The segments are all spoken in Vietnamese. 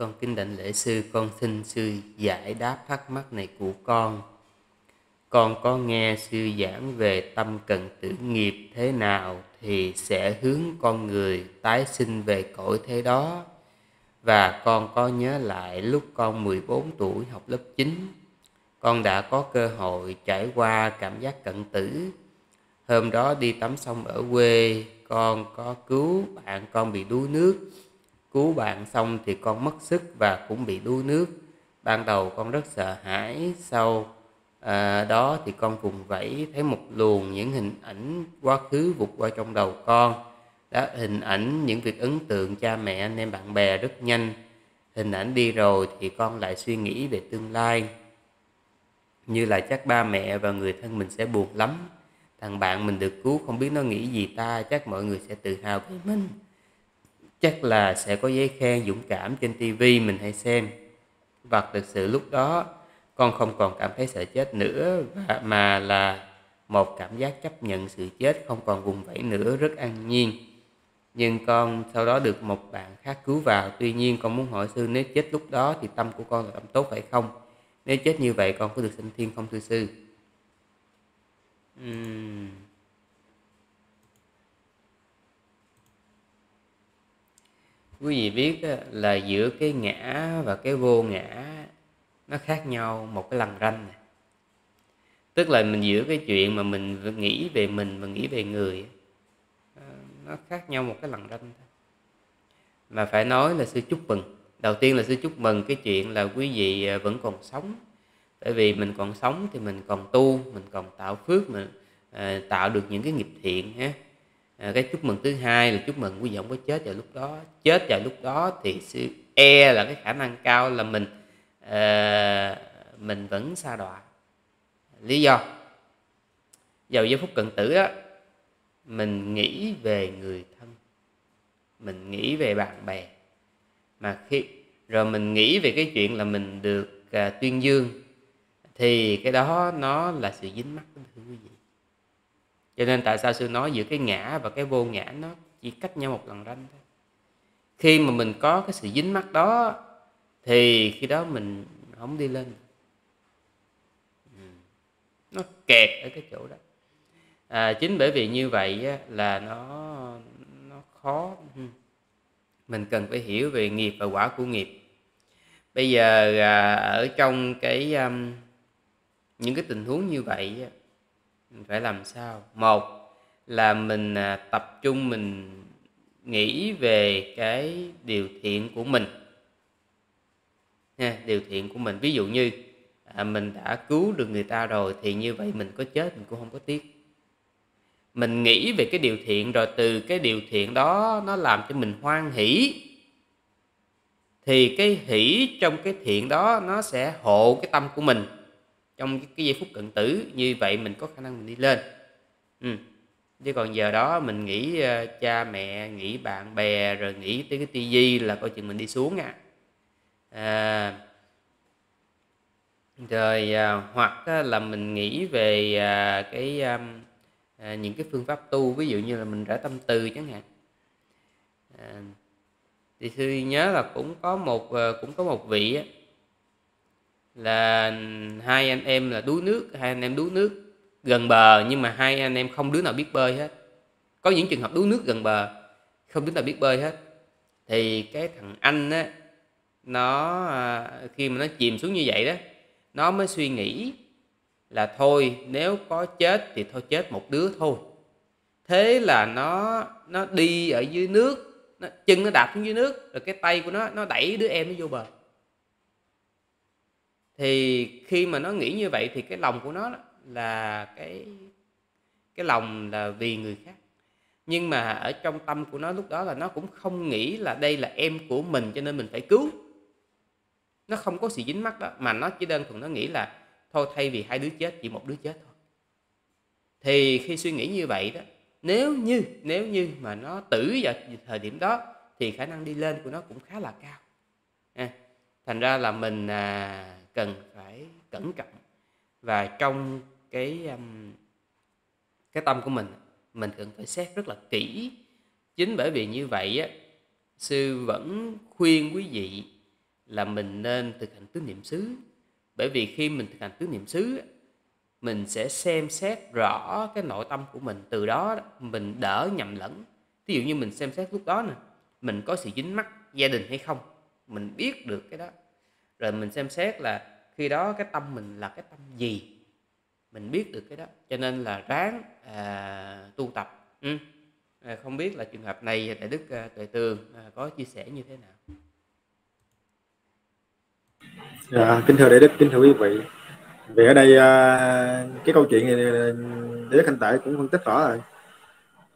con kính đảnh lễ sư, con xin sư giải đáp thắc mắc này của con. Con có nghe sư giảng về tâm cần tử nghiệp thế nào thì sẽ hướng con người tái sinh về cõi thế đó. Và con có nhớ lại lúc con 14 tuổi học lớp 9, con đã có cơ hội trải qua cảm giác cận tử. Hôm đó đi tắm sông ở quê, con có cứu bạn con bị đuối nước Cứu bạn xong thì con mất sức và cũng bị đuối nước. Ban đầu con rất sợ hãi, sau à, đó thì con vùng vẫy thấy một luồng những hình ảnh quá khứ vụt qua trong đầu con. Đó, hình ảnh những việc ấn tượng cha mẹ anh em bạn bè rất nhanh. Hình ảnh đi rồi thì con lại suy nghĩ về tương lai. Như là chắc ba mẹ và người thân mình sẽ buồn lắm. Thằng bạn mình được cứu không biết nó nghĩ gì ta, chắc mọi người sẽ tự hào về mình chắc là sẽ có giấy khen dũng cảm trên tivi mình hay xem. Và thực sự lúc đó, con không còn cảm thấy sợ chết nữa, và mà là một cảm giác chấp nhận sự chết không còn vùng vẫy nữa, rất an nhiên. Nhưng con sau đó được một bạn khác cứu vào. Tuy nhiên con muốn hỏi sư, nếu chết lúc đó thì tâm của con là tâm tốt phải không? Nếu chết như vậy, con có được sinh thiên không thưa sư? Uhm. Quý vị biết là giữa cái ngã và cái vô ngã nó khác nhau một cái lần ranh này tức là mình giữa cái chuyện mà mình nghĩ về mình và nghĩ về người ờ, nó khác nhau một cái lần ranh thôi. Mà phải nói là sư chúc mừng. Đầu tiên là sư chúc mừng cái chuyện là quý vị ờ, vẫn còn sống. Tại vì mình còn sống thì mình còn tu mình còn tạo phước mình uh, tạo được những cái nghiệp thiện ha à, cái chúc mừng thứ hai là chúc mừng quý vị không có chết vào lúc đó. Chết vào lúc đó thì sự e là cái khả năng cao là mình à, mình vẫn xa đọa. Lý do? Vào giây phút cận tử đó mình nghĩ về người thân mình nghĩ về bạn bè. Mà khi rồi mình nghĩ về cái chuyện là mình được à, tuyên dương thì cái đó nó là sự dính mắc thưa quý vị cho nên tại sao sư nói giữa cái ngã và cái vô ngã nó chỉ cách nhau một lần ranh thôi? Khi mà mình có cái sự dính mắc đó thì khi đó mình không đi lên. Ừ. Nó kẹt ở cái chỗ đó. À, chính bởi vì như vậy á, là nó nó khó. Ừ. Mình cần phải hiểu về nghiệp và quả của nghiệp. Bây giờ à, ở trong cái um, những cái tình huống như vậy á, mình phải làm sao? Một là mình à, tập trung mình nghĩ về cái điều thiện của mình. Nha điều thiện của mình. Ví dụ như à, mình đã cứu được người ta rồi thì như vậy mình có chết mình cũng không có tiếc. Mình nghĩ về cái điều thiện rồi từ cái điều thiện đó nó làm cho mình hoan hỷ thì cái hỷ trong cái thiện đó nó sẽ hộ cái tâm của mình trong cái giây phút cận tử như vậy mình có khả năng mình đi lên. Ừ. chứ còn giờ đó mình nghĩ uh, cha mẹ nghĩ bạn bè rồi nghĩ tới cái tivi là coi chừng mình đi xuống à, à. Rồi à, hoặc á, là mình nghĩ về à, cái à, à, những cái phương pháp tu ví dụ như là mình rã tâm từ chẳng hạn. À, thì sư nhớ là cũng có một à, cũng có một vị á, là hai anh em là đuối nước hai anh em đuối nước gần bờ nhưng mà hai anh em không đứa nào biết bơi hết. Có những trường hợp đuối nước gần bờ không đứa nào biết bơi hết. Thì cái thằng anh á nó à, khi mà nó chìm xuống như vậy đó nó mới suy nghĩ là thôi nếu có chết thì thôi chết một đứa thôi. Thế là nó nó đi ở dưới nước nó, chân nó đạp xuống dưới nước rồi cái tay của nó nó đẩy đứa em nó vô bờ thì khi mà nó nghĩ như vậy thì cái lòng của nó là cái cái lòng là vì người khác. Nhưng mà ở trong tâm của nó lúc đó là nó cũng không nghĩ là đây là em của mình cho nên mình phải cứu. Nó không có sự dính mắc đó mà nó chỉ đơn thuần nó nghĩ là thôi thay vì hai đứa chết chỉ một đứa chết thôi. Thì khi suy nghĩ như vậy đó nếu như nếu như mà nó tử vào thời điểm đó thì khả năng đi lên của nó cũng khá là cao. À, thành ra là mình à, cần phải cẩn trọng. Và trong cái um, cái tâm của mình mình cần phải xét rất là kỹ. Chính bởi vì như vậy á sư vẫn khuyên quý vị là mình nên thực hành tứ niệm xứ. Bởi vì khi mình thực hành tứ niệm xứ mình sẽ xem xét rõ cái nội tâm của mình. Từ đó mình đỡ nhầm lẫn. Ví dụ như mình xem xét lúc đó nè mình có sự dính mắc gia đình hay không mình biết được cái đó rồi mình xem xét là khi đó cái tâm mình là cái tâm gì? Mình biết được cái đó cho nên là ráng à, tu tập. Ừ. à, không biết là trường hợp này đại đức à, tuệ tường à, có chia sẻ như thế nào? À, kính thưa đại đức kính thưa quý vị. Vì ở đây à, cái câu chuyện này à, đại đức khanh tại cũng phân tích rõ rồi.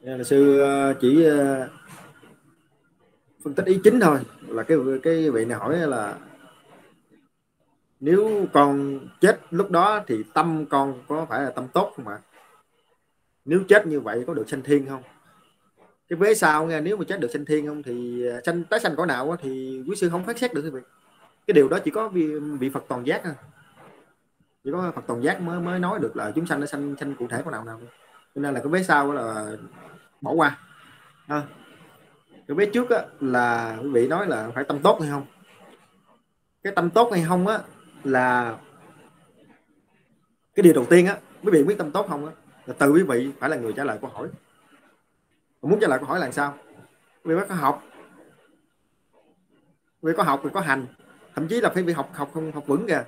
Dạ, là sư à, chỉ à, phân tích ý chính thôi. Là cái cái vị này hỏi là nếu con chết lúc đó thì tâm con có phải là tâm tốt không ạ? Nếu chết như vậy có được sanh thiên không? Cái vế sau nghe nếu mà chết được sanh thiên không thì à, sanh tái sanh cõi nào thì quý sư không phát xét được cái cái điều đó chỉ có vị, vị Phật toàn giác thôi. Chỉ có Phật toàn giác mới mới nói được là chúng sanh nó sanh sanh cụ thể có nào nào. Cho nên là cái vế sau là bỏ qua. À. cái vế trước á, là quý vị nói là phải tâm tốt hay không? Cái tâm tốt hay không á là cái điều đầu tiên á quý vị quyết tâm tốt không á là từ quý vị phải là người trả lời câu hỏi. Mà muốn trả lời câu hỏi là sao? Quý vị có học. Quý vị có học thì có hành. Thậm chí là phải bị học học không học vững kìa.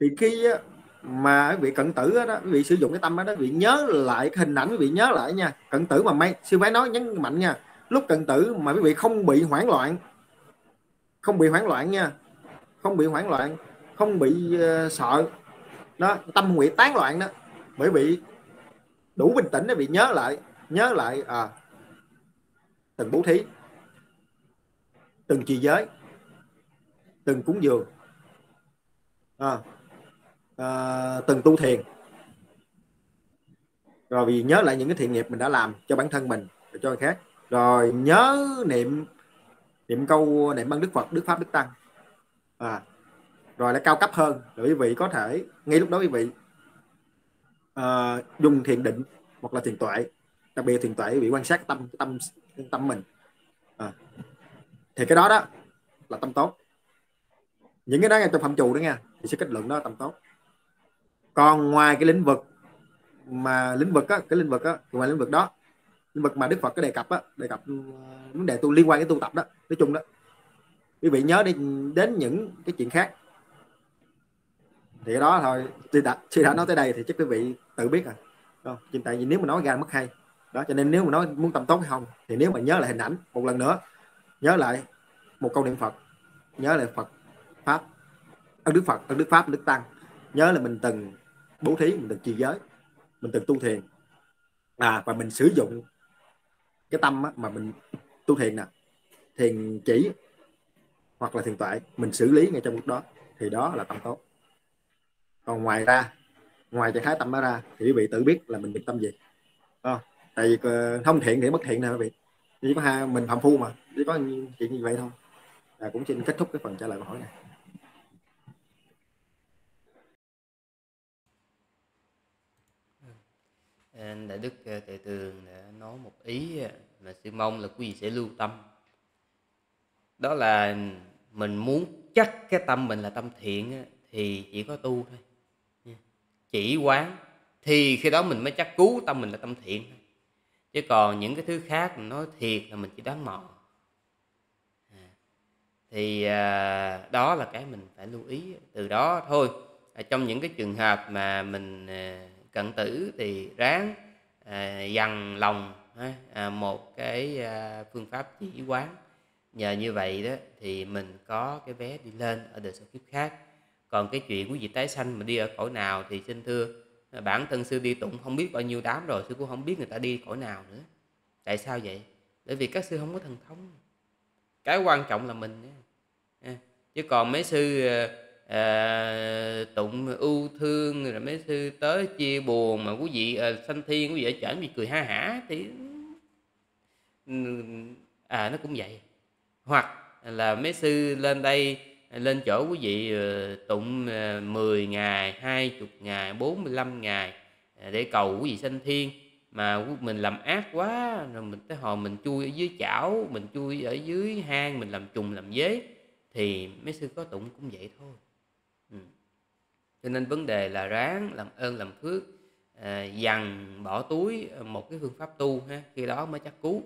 Thì khi á, mà quý vị cận tử đó, quý vị sử dụng cái tâm đó, quý vị nhớ lại cái hình ảnh quý vị nhớ lại nha. Cận tử mà may sư phải nói nhấn mạnh nha. Lúc cận tử mà quý vị không bị hoảng loạn không bị hoảng loạn nha không bị hoảng loạn không bị uh, sợ. Đó tâm nguyện tán loạn đó. Bởi vì đủ bình tĩnh để bị nhớ lại nhớ lại à từng bố thí từng trì giới từng cúng dường à, à, từng tu thiền. Rồi vì nhớ lại những cái thiện nghiệp mình đã làm cho bản thân mình và cho người khác. Rồi nhớ niệm niệm câu niệm băng đức phật đức pháp đức tăng à, rồi lại cao cấp hơn. Rồi quý vị có thể ngay lúc đó quý vị uh, dùng thiền định hoặc là thiền tuệ. Đặc biệt thiền tuệ quý vị quan sát tâm tâm tâm mình. À. thì cái đó đó là tâm tốt. Những cái đó ngay trong phạm trù đó nha thì sẽ kết luận đó là tâm tốt. Còn ngoài cái lĩnh vực mà lĩnh vực á, cái lĩnh vực á, ngoài lĩnh vực đó lĩnh vực mà Đức Phật có đề cập á, đề cập ờ, vấn đề tu liên quan đến tu tập đó nói chung đó. Quý vị nhớ đi đến những cái chuyện khác thì đó thôi tôi đã tôi đã nói tới đây thì chắc quý vị tự biết rồi. Không? Tại vì nếu mà nói ra mất hay. Đó cho nên nếu mà nói muốn tâm tốt hay không thì nếu mà nhớ lại hình ảnh một lần nữa nhớ lại một câu niệm phật nhớ lại phật pháp ơn đức phật ơn đức pháp đức tăng nhớ là mình từng bố thí mình từng trì giới mình từng tu thiền. À và mình sử dụng cái tâm á, mà mình tu thiền nè thiền chỉ hoặc là thiền tuệ mình xử lý ngay trong lúc đó thì đó là tâm tốt còn ngoài ra ngoài trạng thái tâm đó ra thì quý vị tự biết là mình định tâm gì không? tại vì ờ, không thiện thì bất thiện nè quý vị. Chỉ có hai mình phạm phu mà chỉ có chuyện như vậy thôi. À, cũng xin kết thúc cái phần trả lời câu hỏi này. Ừ. Đại đức ờ, thầy tề tường đã nói một ý ờ, mà sư mong là quý vị sẽ lưu tâm. Đó là mình muốn chắc cái tâm mình là tâm thiện thì chỉ có tu thôi chỉ quán thì khi đó mình mới chắc cứu tâm mình là tâm thiện. Chứ còn những cái thứ khác mình nói thiệt là mình chỉ đoán mò. À, thì à, đó là cái mình phải lưu ý từ đó thôi. À, trong những cái trường hợp mà mình à, cận tử thì ráng à, dằn lòng à, một cái à, phương pháp chỉ quán. Nhờ như vậy đó thì mình có cái vé đi lên ở đời sau kiếp khác còn cái chuyện của vị tái sanh mà đi ở cõi nào thì xin thưa à, bản thân sư đi tụng không biết bao nhiêu đám rồi sư cũng không biết người ta đi cõi nào nữa. Tại sao vậy? Bởi vì các sư không có thần thông. Cái quan trọng là mình à, chứ còn mấy sư à, à, tụng ưu thương rồi mấy sư tới chia buồn mà quý vị à, sanh thiên quý vị ở chảnh vì cười ha hả thì ừ, ừ, à nó cũng vậy. Hoặc là mấy sư lên đây lên chỗ quý vị ờ, tụng ờ, 10 ngày, 20 ngày, 45 ngày ờ, để cầu quý vị sanh thiên mà mình làm ác quá rồi mình tới hồi mình chui ở dưới chảo mình chui ở dưới hang mình làm trùng làm dế thì mấy sư có tụng cũng vậy thôi ừ. cho nên vấn đề là ráng làm ơn làm phước à, dằn bỏ túi một cái phương pháp tu ha khi đó mới chắc cứu.